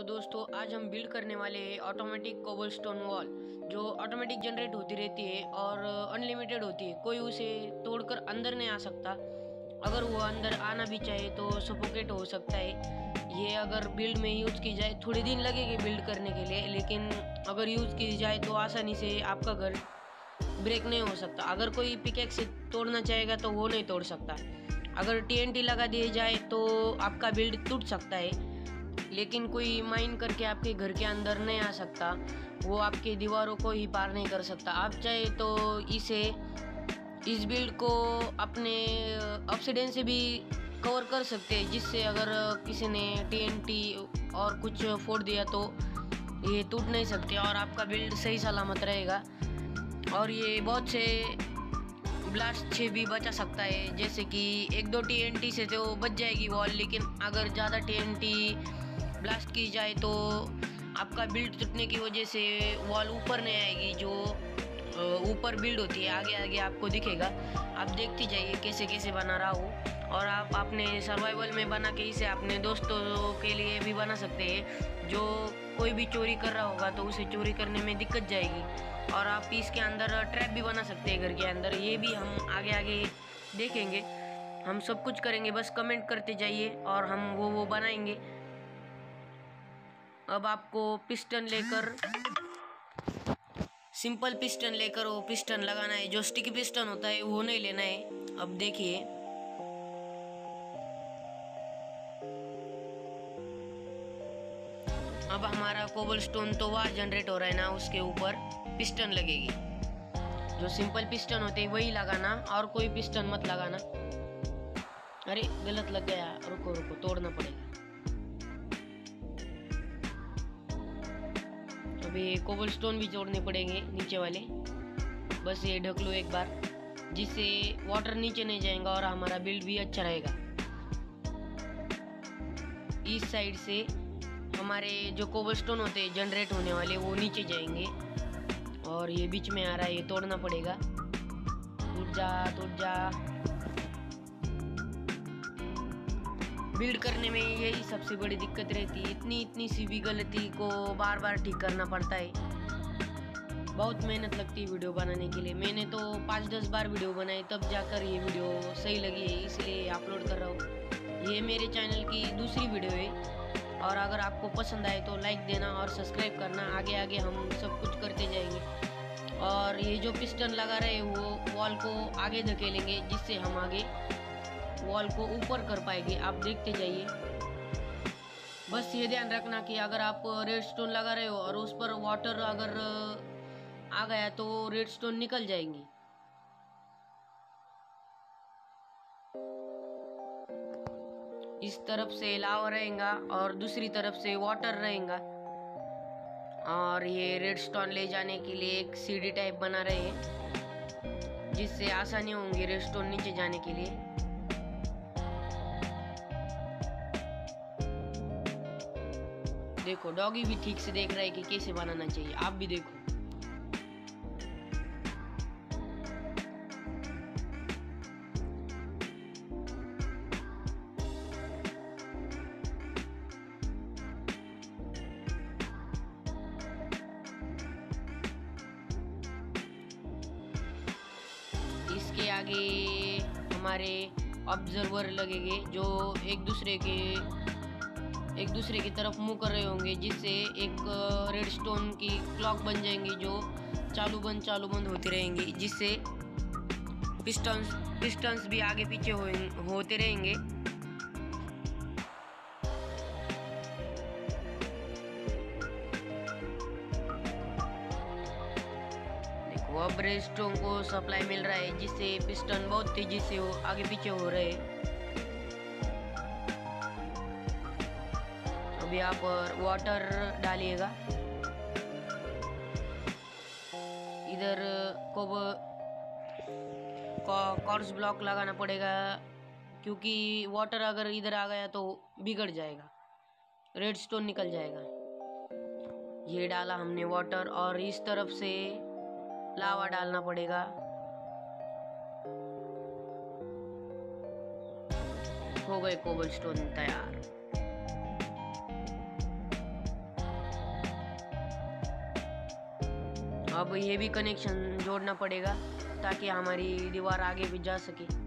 तो दोस्तों, आज हम बिल्ड करने वाले हैं ऑटोमेटिक कोबलस्टोन वॉल जो ऑटोमेटिक जनरेट होती रहती है और अनलिमिटेड होती है। कोई उसे तोड़कर अंदर नहीं आ सकता। अगर वो अंदर आना भी चाहे तो सफोकेट हो सकता है। ये अगर बिल्ड में यूज़ की जाए, थोड़े दिन लगेगी बिल्ड करने के लिए, लेकिन अगर यूज़ की जाए तो आसानी से आपका घर ब्रेक नहीं हो सकता। अगर कोई पिकेक से तोड़ना चाहेगा तो वो नहीं तोड़ सकता। अगर टीएनटी लगा दिए जाए तो आपका बिल्ड टूट सकता है। लेकिन कोई माइन करके आपके घर के अंदर नहीं आ सकता। वो आपके दीवारों को ही पार नहीं कर सकता। आप चाहे तो इसे, इस बिल्ड को अपने ऑक्सीडेंट से भी कवर कर सकते हैं, जिससे अगर किसी ने टीएनटी और कुछ फोड़ दिया तो ये टूट नहीं सकते और आपका बिल्ड सही सलामत रहेगा। और ये बहुत से ब्लास्ट से भी बचा सकता है, जैसे कि एक दो टीएनटी से तो बच जाएगी वॉल लेकिन अगर ज़्यादा टीएनटी ब्लास्ट की जाए तो आपका बिल्ड टूटने की वजह से वॉल ऊपर नहीं आएगी, जो ऊपर बिल्ड होती है, आगे आगे आपको दिखेगा। आप देखते जाइए कैसे कैसे बना रहा हूँ। और आप अपने सर्वाइवल में बना के इसे अपने दोस्तों के लिए भी बना सकते हैं। जो कोई भी चोरी कर रहा होगा तो उसे चोरी करने में दिक्कत जाएगी। और आप इसके अंदर ट्रैप भी बना सकते हैं घर के अंदर। ये भी हम आगे आगे देखेंगे। हम सब कुछ करेंगे, बस कमेंट करते जाइए और हम वो वो बनाएँगे। अब आपको पिस्टन लेकर, सिंपल पिस्टन लेकर वो पिस्टन लगाना है। जो स्टिक पिस्टन होता है, वो नहीं लेना है। अब देखिए। अब हमारा कोबल स्टोन तो वहाँ जनरेट हो रहा है ना, उसके ऊपर पिस्टन लगेगी। जो सिंपल पिस्टन होते हैं, वही लगाना। और कोई पिस्टन मत लगाना। अरे, गलत लग गया। रुको रुको, तोड़ना पड़ेगा। अभी कोबल स्टोन भी जोड़ने पड़ेंगे नीचे वाले। बस ये ढक लो एक बार, जिससे वाटर नीचे नहीं जाएगा और हमारा बिल्ड भी अच्छा रहेगा। इस साइड से हमारे जो कोबल स्टोन होते हैं जनरेट होने वाले, वो नीचे जाएँगे। और ये बीच में आ रहा है, ये तोड़ना पड़ेगा। टूट जा टूट जा। बिल्ड करने में यही सबसे बड़ी दिक्कत रहती है। इतनी इतनी सी भी गलती को बार बार ठीक करना पड़ता है। बहुत मेहनत लगती है वीडियो बनाने के लिए। मैंने तो पाँच दस बार वीडियो बनाई, तब जाकर ये वीडियो सही लगी है, इसलिए अपलोड कर रहा हूँ। ये मेरे चैनल की दूसरी वीडियो है। और अगर आपको पसंद आए तो लाइक देना और सब्सक्राइब करना। आगे आगे हम सब कुछ करते जाएँगे। और ये जो पिस्टन लगा रहे वो वॉल को आगे धकेलेंगे, जिससे हम आगे वॉल को ऊपर कर पाएँगे। आप देखते जाइए। बस ये ध्यान रखना कि अगर आप रेड स्टोन लगा रहे हो और उस पर वाटर अगर आ गया तो रेड स्टोन निकल जाएँगी। इस तरफ़ से लावा रहेगा और दूसरी तरफ़ से वाटर रहेगा। और ये रेड स्टोन ले जाने के लिए एक सीढ़ी टाइप बना रहे हैं, जिससे आसानी होंगी रेड स्टोन नीचे जाने के लिए। देखो डॉगी भी ठीक से देख रहा है कि कैसे बनाना चाहिए। आप भी देखो। इसके आगे हमारे ऑब्जर्वर लगेंगे, जो एक दूसरे के एक दूसरे की तरफ़ मुँह कर रहे होंगे जिससे एक रेड स्टोन की क्लॉक बन जाएँगी जो चालू बंद चालू बंद होती रहेंगी जिससे पिस्टन्स पिस्टन्स भी आगे पीछे हो, होते रहेंगे। अब रेड को सप्लाई मिल रहा है जिससे पिस्टन बहुत तेज़ी से हो आगे पीछे हो रहे हैं। अब यहाँ पर वाटर डालिएगा। इधर को कॉर्स ब्लॉक लगाना पड़ेगा, क्योंकि वाटर अगर इधर आ गया तो बिगड़ जाएगा। रेड स्टोन निकल जाएगा। ये डाला हमने वाटर और इस तरफ़ से लावा डालना पड़ेगा। हो गए कोबल स्टोन तैयार। अब ये भी कनेक्शन जोड़ना पड़ेगा ताकि हमारी दीवार आगे भी जा सके।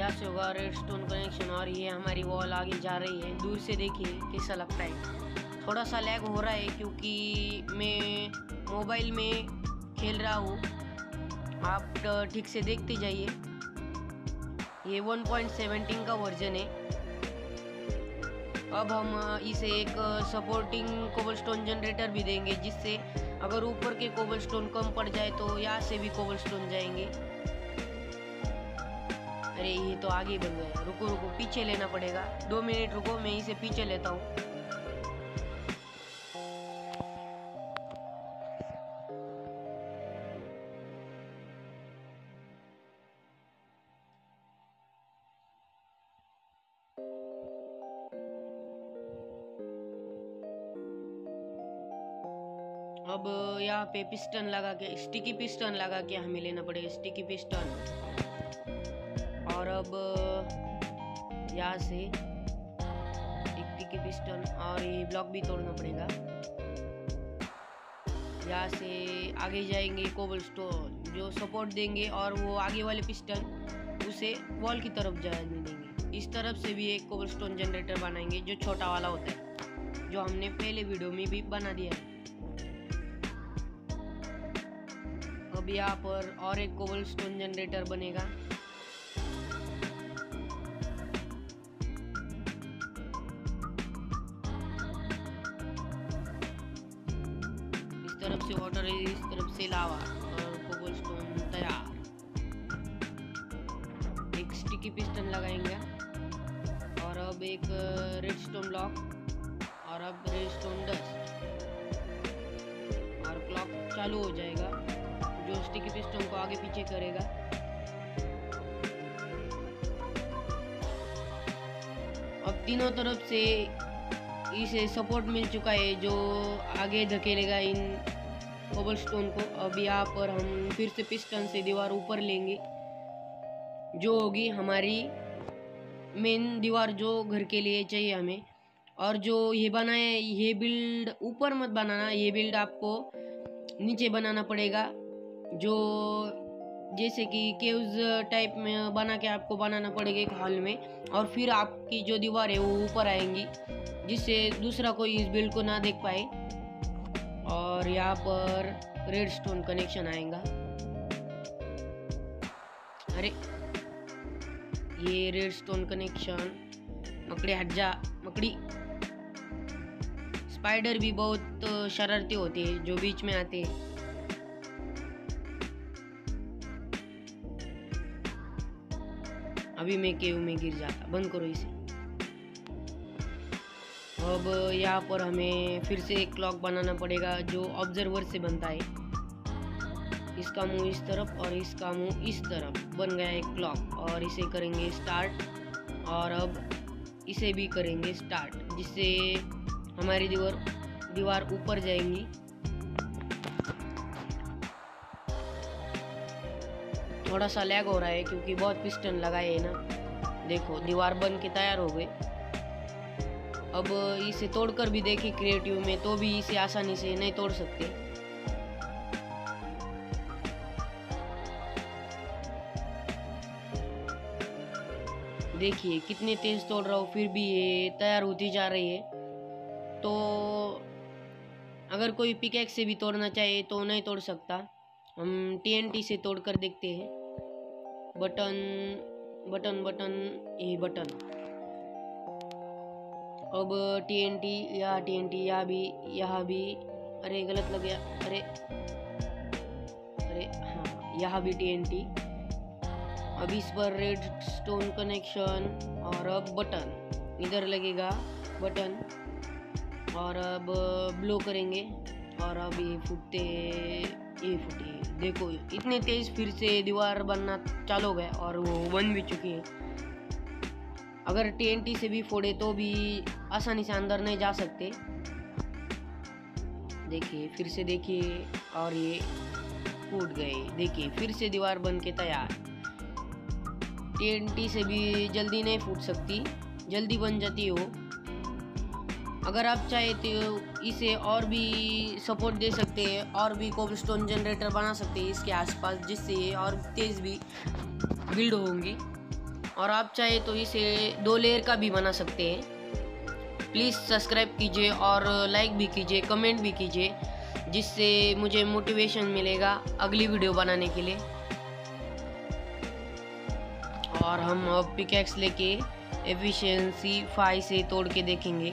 यहाँ होगा रेड स्टोन कनेक्शन और ये हमारी वॉल आगे जा रही है। दूर से देखिए, कैसा लगता है। थोड़ा सा लैग हो रहा है क्योंकि मैं मोबाइल में खेल रहा हूँ। आप ठीक से देखते जाइए। ये 1.17 का वर्जन है। अब हम इसे एक सपोर्टिंग कोबलस्टोन जनरेटर भी देंगे, जिससे अगर ऊपर के कोबलस्टोन कम पड़ जाए तो यहाँ से भी कोबलस्टोन जाएँगे। अरे, ये तो आगे बन गया रुको रुको, पीछे लेना पड़ेगा। दो मिनट रुको, मैं इसे पीछे लेता हूँ। अब यहाँ पे पिस्टन लगा के, स्टिकी पिस्टन लगा के हमें लेना पड़ेगा, स्टिकी पिस्टन। अब यहाँ से एक टिकी पिस्टन और ये ब्लॉक भी तोड़ना पड़ेगा। यहाँ से आगे जाएँगे कोबल स्टोन जो सपोर्ट देंगे और वो आगे वाले पिस्टन, उसे वॉल की तरफ़ जाने देंगे। इस तरफ़ से भी एक कोबल स्टोन जनरेटर बनाएँगे, जो छोटा वाला होता है, जो हमने पहले वीडियो में भी बना दिया है। अब यहाँ पर और एक कोबल स्टोन जनरेटर बनेगा। स्टिकी पिस्टन लगाएँगे। और अब एक रेड स्टोन ब्लॉक और अब रेड स्टोन डस्ट और क्लॉक चालू हो जाएगा। जो स्टिकी पिस्टन को आगे पीछे करेगा। अब तीनों तरफ़ से इसे सपोर्ट मिल चुका है, जो आगे धकेलेगा इन कोबल स्टोन को। अब यहाँ पर हम फिर से पिस्टन से दीवार ऊपर लेंगे। जो होगी हमारी मेन दीवार जो घर के लिए चाहिए हमें। और जो ये बनाए, ये बिल्ड ऊपर मत बनाना, ये बिल्ड आपको नीचे बनाना पड़ेगा। जो जैसे कि केव्स टाइप में बना के आपको बनाना पड़ेगा एक हॉल में। और फिर आपकी जो दीवार है वो ऊपर आएँगी, जिससे दूसरा कोई इस बिल्ड को ना देख पाए। और यहाँ पर रेड स्टोन कनेक्शन आएगा। अरे! ये रेड स्टोन कनेक्शन, मकड़ी हट जा मकड़ी। स्पाइडर भी बहुत शरारती होते हैं, जो बीच में आते हैं। अभी मैं केव में गिर जाता, बंद करो इसे। अब यहाँ पर हमें फिर से एक क्लॉक बनाना पड़ेगा, जो ऑब्जर्वर से बनता है। इसका मुँह इस तरफ़ और इसका मुँह इस तरफ़। बन गया एक क्लॉक और इसे करेंगे स्टार्ट और अब इसे भी करेंगे स्टार्ट जिससे हमारी दीवार दीवार ऊपर जाएँगी। थोड़ा सा लैग हो रहा है क्योंकि बहुत पिस्टन लगाए है ना। देखो, दीवार बन के तैयार हो गए। अब इसे तोड़कर भी देखें क्रिएटिव में तो भी इसे आसानी से नहीं तोड़ सकते। देखिए कितने तेज तोड़ रहा हूँ, फिर भी ये तैयार होती जा रही है। तो अगर कोई पिकैक्स से भी तोड़ना चाहे तो नहीं तोड़ सकता। हम टीएनटी से तोड़ कर देखते हैं। बटन बटन बटन ये बटन। अब टीएनटी यहाँ टीएनटी यहाँ भी यहाँ भी। अरे, गलत लग गया। अरे अरे हाँ यहाँ भी टीएनटी अब इस पर रेड स्टोन कनेक्शन और अब बटन इधर लगेगा बटन और अब ब्लो करेंगे और अब ये फूटते, ये फूटी। देखो, इतने तेज फिर से दीवार बनना चालू हो गया और वो बन भी चुकी है। अगर टीएनटी से भी फोड़े तो भी आसानी से अंदर नहीं जा सकते। देखिए, फिर से देखिए और ये फूट गए। देखिए, फिर से दीवार बन के तैयार। टीएनटी से भी जल्दी नहीं फूट सकती। जल्दी बन जाती हो अगर आप चाहे तो इसे और भी सपोर्ट दे सकते हैं, और भी कोबलस्टोन जनरेटर बना सकते हैं इसके आसपास, जिससे ये और तेज़ भी बिल्ड होंगी। और आप चाहे तो इसे दो लेयर का भी बना सकते हैं। प्लीज़ सब्सक्राइब कीजिए और लाइक भी कीजिए कमेंट भी कीजिए, जिससे मुझे मोटिवेशन मिलेगा अगली वीडियो बनाने के लिए। और हम अब पिकैक्स लेके एफिशिएंसी फाइव से तोड़ के देखेंगे।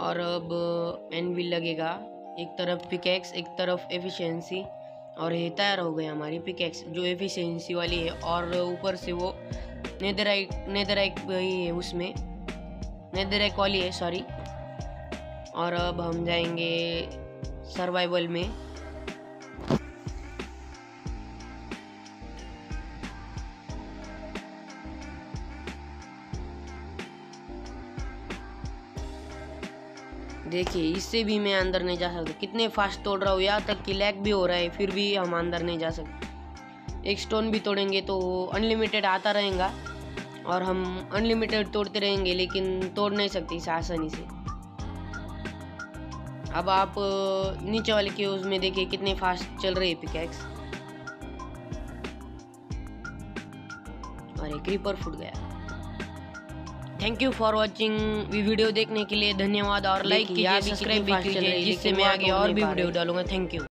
और अब एनविल लगेगा। एक तरफ़ पिकैक्स एक तरफ़ एफिशिएंसी और ये तैयार हो गई हमारी पिकेक्स जो एफिशिएंसी वाली है। और ऊपर से वो नेदराइट नेदराइट ही है उसमें। नेदराइक वाली है सॉरी और अब हम जाएँगे सर्वाइवल में। देखिए, इससे भी मैं अंदर नहीं जा सकता। कितने फास्ट तोड़ रहा हूँ, यहाँ तक कि लैग भी हो रहा है, फिर भी हम अंदर नहीं जा सकते। एक स्टोन भी तोड़ेंगे तो अनलिमिटेड आता रहेगा और हम अनलिमिटेड तोड़ते रहेंगे, लेकिन तोड़ नहीं सकते इसे आसानी से। अब आप नीचे वाले के उसमें देखिए, कितने फास्ट चल रहे हैं पिकैक्स और एक क्रीपर फूट गया। Thank you for watching video देखने के लिए धन्यवाद और लाइक कीजिए सब्सक्राइब भी कीजिए जिससे मैं आगे और भी वीडियो डालूँगा। Thank you